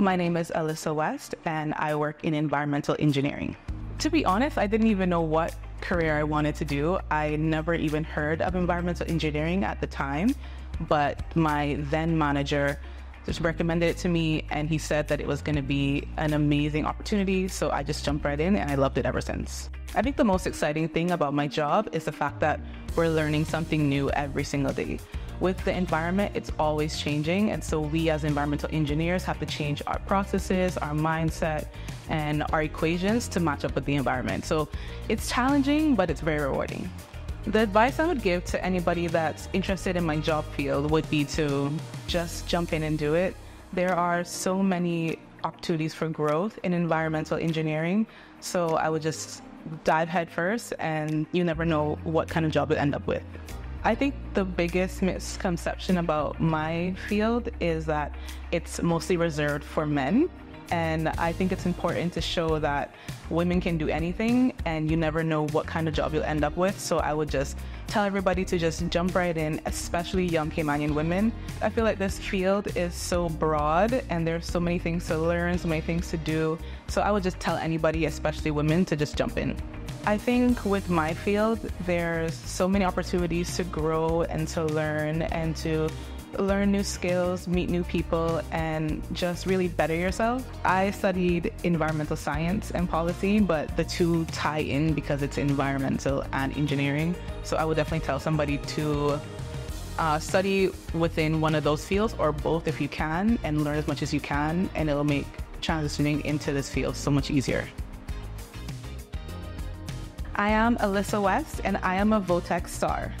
My name is Alyssa West, and I work in environmental engineering. To be honest, I didn't even know what career I wanted to do. I never even heard of environmental engineering at the time, but my then manager just recommended it to me and he said that it was going to be an amazing opportunity. So I just jumped right in and I loved it ever since. I think the most exciting thing about my job is the fact that we're learning something new every single day with the environment, it's always changing. And so we as environmental engineers have to change our processes, our mindset, and our equations to match up with the environment. So it's challenging, but it's very rewarding. The advice I would give to anybody that's interested in my job field would be to just jump in and do it. There are so many opportunities for growth in environmental engineering. So I would just dive headfirst and you never know what kind of job you'll end up with. I think the biggest misconception about my field is that it's mostly reserved for men. And I think it's important to show that women can do anything and you never know what kind of job you'll end up with. So I would just tell everybody to just jump right in, especially young Caymanian women. I feel like this field is so broad and there's so many things to learn, so many things to do. So I would just tell anybody, especially women, to just jump in. I think with my field, there's so many opportunities to grow and to learn and to learn new skills, meet new people, and just really better yourself. I studied environmental science and policy, but the two tie in because it's environmental and engineering. So I would definitely tell somebody to uh, study within one of those fields or both if you can and learn as much as you can, and it'll make transitioning into this field so much easier. I am Alyssa West, and I am a Votech star.